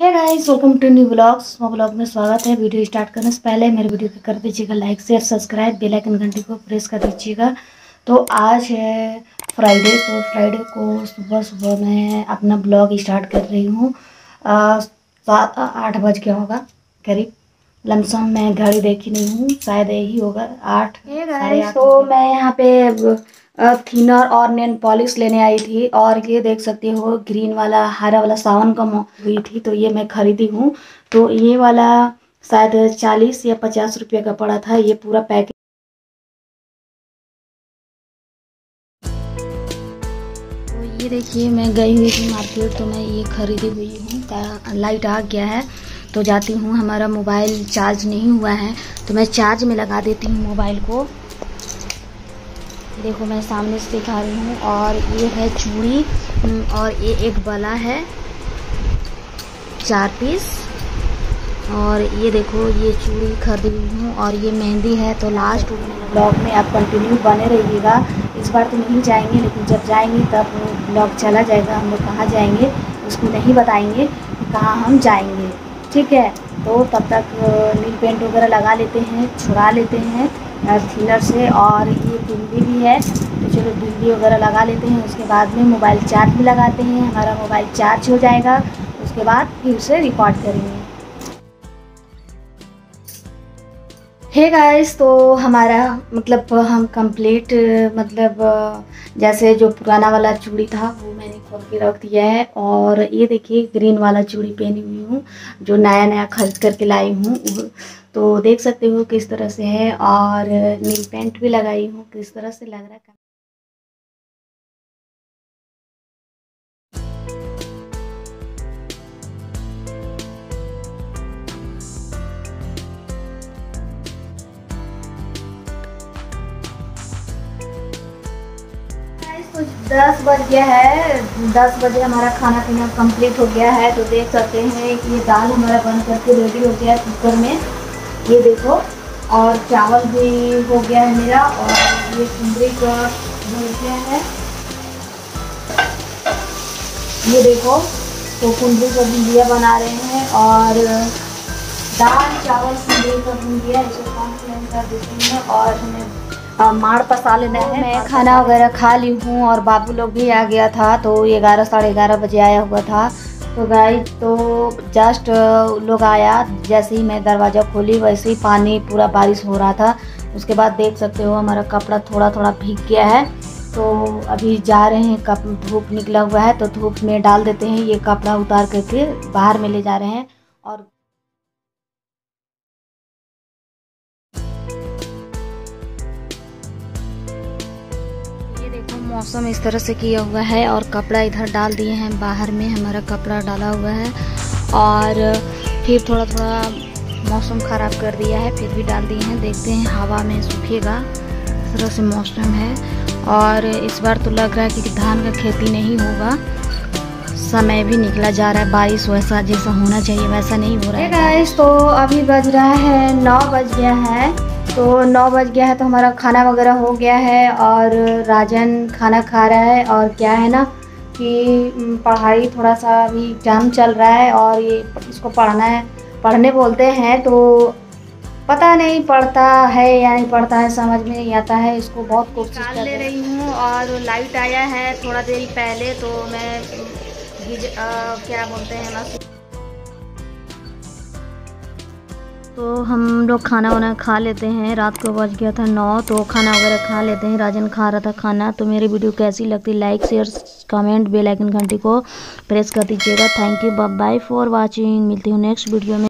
है guys welcome to new blogs मो blog में स्वागत है। वीडियो स्टार्ट करने से पहले मेरे वीडियो को कर दीजिएगा like share subscribe bell icon घंटी को प्रेस कर दीजिएगा। तो आज है फ्राइडे तो फ्राइडे को सुबह सुबह मैं अपना ब्लॉग स्टार्ट कर रही हूँ। सात आठ बज गया होगा करीब। लमसम मैं घड़ी देखी नहीं हूँ शायद यही होगा आठ तो मैं यहाँ पे थिनर और नेल पॉलिश लेने आई थी और ये देख सकते हो, ग्रीन वाला, हरा वाला सावन का हुई थी तो ये मैं खरीदी हूँ। तो ये वाला शायद चालीस या पचास रुपये का पड़ा था, ये पूरा पैकेट तो ये देखिए, मैं गई हुई थी मार्केट तो मैं ये खरीदी हुई हूँ। लाइट आ गया है तो जाती हूँ, हमारा मोबाइल चार्ज नहीं हुआ है तो मैं चार्ज में लगा देती हूँ मोबाइल को। देखो मैं सामने से दिखा रही हूँ और ये है चूड़ी और ये एक बला है, चार पीस। और ये देखो, ये चूड़ी खरीदी हुई हूँ और ये मेहंदी है तो लास्ट ब्लॉग में आप कंटिन्यू बने रहिएगा। इस बार तो नहीं जाएँगे, लेकिन जब जाएँगे तब ब्लॉग चला जाएगा, हम लोग कहाँ जाएँगे, उसको नहीं बताएँगे कहाँ हम जाएँगे। ठीक है तो तब तक नील पेंट वगैरह लगा लेते हैं, छुड़ा लेते हैं। थिनर से और ये बिंदी भी है। तो चलो बिंदी वगैरह लगा लेते हैं। उसके बाद में मोबाइल चार्ज भी लगाते हैं। हमारा मोबाइल चार्ज हो जाएगा। उसके बाद फिर उसे रिकॉर्ड करेंगे। हे hey गाइस तो हमारा मतलब हम कंप्लीट मतलब जैसे जो पुराना वाला चूड़ी था, वो मैंने खोल के रख दिया है। और ये देखिए ग्रीन वाला चूड़ी पहनी हुई हूँ, जो नया नया खरीद करके लाई हूँ। तो देख सकते हो किस तरह से है, और नील पेंट भी लगाई हूँ, किस तरह से लग रहा है। कुछ दस बज गया है। दस बजे हमारा खाना पीना कंप्लीट हो गया है तो देख सकते हैं कि ये दाल हमारा बन करके रेडी हो गया है कुकर में। ये देखो, और चावल भी हो गया है मेरा, और ये कुंदरी का भर गया है, ये देखो तो कुंदरी का भुंजिया बना रहे हैं, और दाल, चावल कुंदरी का भुंजिया इसको कम फ्लेम कर देते हैं और हमें माड़ पसा लेना है। मैं खाना वगैरह खा ली हूँ और बाबू लोग भी आ गया था तो ग्यारह, साढ़े ग्यारह बजे आया हुआ था। तो गाई तो जस्ट लोग आया, जैसे ही मैं दरवाज़ा खोली, वैसे ही पानी, पूरा बारिश हो रहा था। उसके बाद देख सकते हो हमारा कपड़ा थोड़ा थोड़ा भीग गया है। तो अभी जा रहे हैं, कप, धूप निकला हुआ है तो धूप में डाल देते हैं, ये कपड़ा उतार करके बाहर में ले जा रहे हैं। और मौसम इस तरह से किया हुआ है और कपड़ा इधर डाल दिए हैं, बाहर में हमारा कपड़ा डाला हुआ है और फिर थोड़ा थोड़ा मौसम ख़राब कर दिया है, फिर भी डाल दिए हैं। देखते हैं, हवा में सूखेगा, इस तरह से मौसम है और इस बार तो लग रहा है कि धान का खेती नहीं होगा। समय भी निकला जा रहा है, बारिश वैसा जैसा होना चाहिए, वैसा नहीं हो रहा है। गाइस तो अभी बज रहा है, नौ बज गया है। तो नौ बज गया है तो हमारा खाना वगैरह हो गया है और राजन खाना खा रहा है और क्या है ना कि पढ़ाई थोड़ा सा अभी एग्ज़ाम चल रहा है और ये इसको पढ़ना है पढ़ने बोलते हैं तो पता नहीं पढ़ता है या नहीं पढ़ता है समझ में नहीं आता है इसको बहुत कोशिश कर ले रही हूँ। और लाइट आया है थोड़ा देर पहले तो मैं आ, क्या बोलते हैं ना तो हम लोग खाना वाना खा लेते हैं। रात को बज गया था नौ तो खाना वगैरह खा लेते हैं। राजन खा रहा था खाना तो मेरी वीडियो कैसी लगती like share comment bell icon घंटी को प्रेस कर दीजिएगा। Thank you bye for watching मिलती हूँ नेक्स्ट वीडियो में।